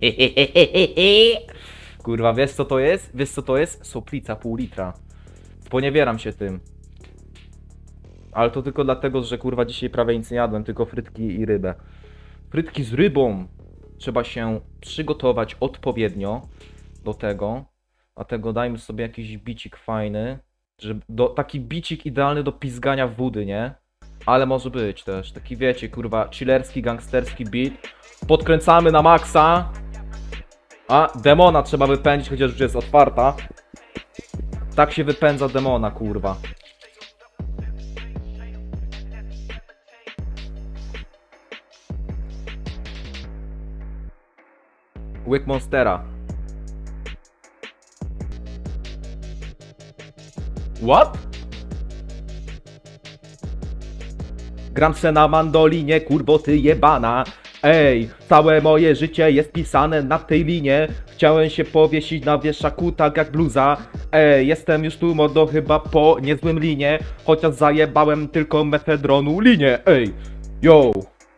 Kurwa, wiesz co to jest? Wiesz co to jest? Soplica pół litra. Sponiewieram się tym. Ale to tylko dlatego, że kurwa dzisiaj prawie nic nie jadłem, tylko frytki i rybę. Frytki z rybą trzeba się przygotować odpowiednio do tego. Dlatego dajmy sobie jakiś bicik fajny. Żeby do, taki bicik idealny do pizgania wody, nie? Ale może być też. Taki wiecie, kurwa, chillerski, gangsterski beat. Podkręcamy na maksa. A, demona trzeba wypędzić, chociaż już jest otwarta. Tak się wypędza demona, kurwa. Łyk Monstera. What? Gram se na mandolinie, kurwo ty jebana. Ej, całe moje życie jest pisane na tej linie. Chciałem się powiesić na wieszaku tak jak bluza. Ej, jestem już tu modo chyba po niezłym linie. Chociaż zajebałem tylko mefedronu linię. Ej, yo,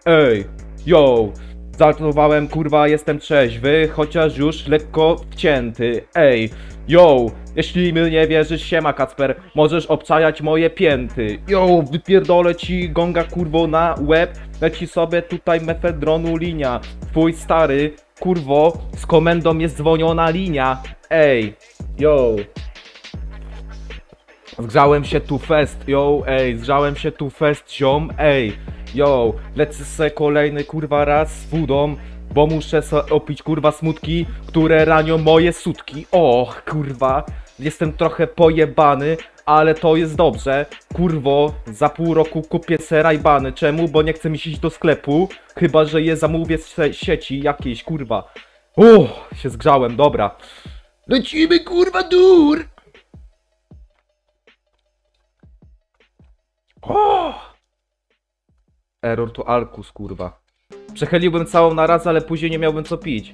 ej, yo. Żartowałem, kurwa, jestem trzeźwy, chociaż już lekko wcięty. Ej, yo, jeśli mi nie wierzysz, siema Kacper, możesz obczajać moje pięty. Yo, wypierdolę ci gonga kurwo na łeb, leci sobie tutaj mefedronu linia. Twój stary, kurwo, z komendą jest dzwoniona linia. Ej, yo. Zgrzałem się tu fest, yo, ej, zgrzałem się tu fest, ziom, ej, yo, lecę se kolejny kurwa raz z wódą, bo muszę se opić kurwa smutki, które ranią moje sutki. Och, kurwa, jestem trochę pojebany, ale to jest dobrze. Kurwo, za pół roku kupię se rajbany. Czemu? Bo nie chcę mi iść do sklepu, chyba że je zamówię z sieci jakiejś, kurwa. Uff, się zgrzałem, dobra. Lecimy, kurwa, dur! O! Error to Alkus, kurwa. Przechyliłbym całą na raz, ale później nie miałbym co pić.